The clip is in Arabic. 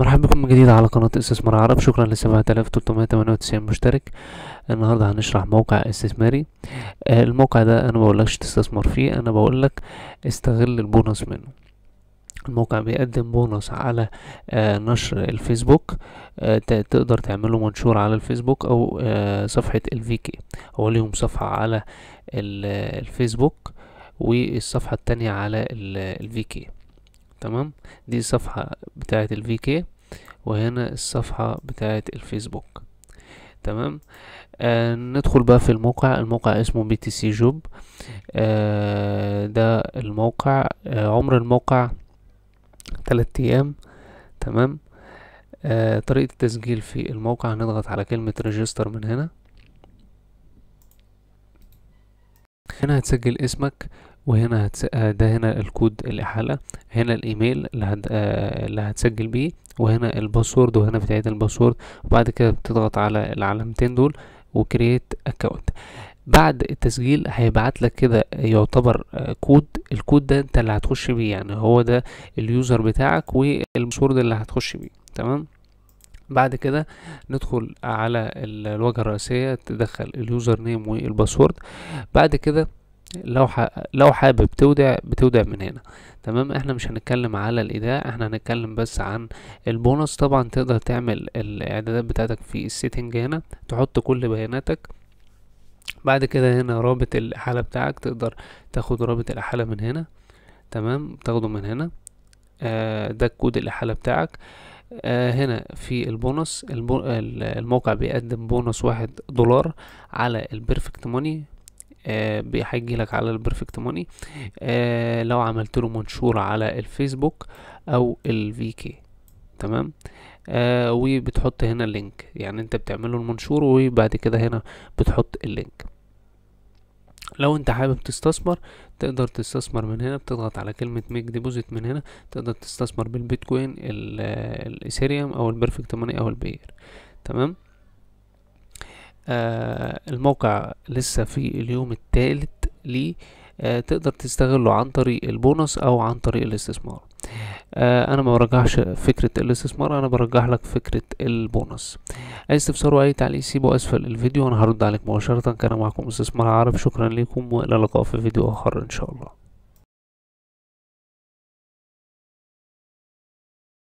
مرحبا بكم جديد على قناة استثمار عرب. شكرا ل 7398 مشترك. النهاردة هنشرح موقع استثماري آه، الموقع ده أنا بقولكش تستثمر فيه أنا بقولك استغل البونص منه. الموقع بيقدم بونص على آه، نشر الفيسبوك. آه، تقدر تعمله منشور على الفيسبوك أو صفحة الفيكي. هو ليهم صفحة على ال- الفيسبوك والصفحة التانية على ال- الفيكي. تمام؟ دي الصفحة بتاعة ال VK وهنا الصفحة بتاعة الفيسبوك تمام؟ آه ندخل بقى في الموقع. الموقع اسمه BTC Job آه ده الموقع. آه عمر الموقع تلات أيام. تمام؟ آه طريقة التسجيل في الموقع. هنضغط على كلمة register من هنا. هنا هتسجل اسمك. وهنا هتس... آه، ده هنا الكود الإحالة هنا الإيميل اللي, هت... آه، اللي هتسجل بيه وهنا ال password وهنا بتعيد ال password وبعد كده بتضغط على العلامتين دول و create account بعد التسجيل هيبعت لك كده يعتبر آه، كود الكود ده انت اللي هتخش بيه يعني هو ده ال user بتاعك وال password اللي هتخش بيه تمام؟ بعد كده ندخل على ال- الواجهة الرئيسية تدخل ال username وال password. بعد كده لو حابب تودع بتودع من هنا. تمام؟ إحنا مش هنتكلم على الإيداع إحنا هنتكلم بس عن البونص. طبعا تقدر تعمل الإعدادات بتاعتك في ال setting هنا تحط كل بياناتك. بعد كده هنا رابط الاحالة بتاعك تقدر تاخد رابط الاحالة من هنا. تمام؟ تاخده من هنا. آه ده كود الاحالة بتاعك. آه هنا في البونص البو... ال- الموقع بيقدم بونص واحد دولار على ال Perfect Money. هيجي لك على ال Perfect Money آه لو عملت له منشور على الفيسبوك أو ال VK تمام؟ آه وبتحط هنا ال link يعني أنت بتعمله المنشور وبعد كده هنا بتحط ال link لو أنت حابب تستثمر تقدر تستثمر من هنا. بتضغط على كلمة make deposit من هنا. تقدر تستثمر بالبيتكوين ال- ال Ethereum أو ال Perfect Money أو البير تمام؟ آه الموقع لسه في اليوم الثالث ليه آه تقدر تستغله عن طريق البونص أو عن طريق الاستثمار. آه أنا ما برجحش فكرة الاستثمار أنا برجح لك فكرة البونص. اي استفسار واي تعليق سيبه أسفل الفيديو وأنا هرد عليك مباشرة. كان معكم استثمار عرب شكرا لكم وإلى اللقاء في فيديو آخر إن شاء الله.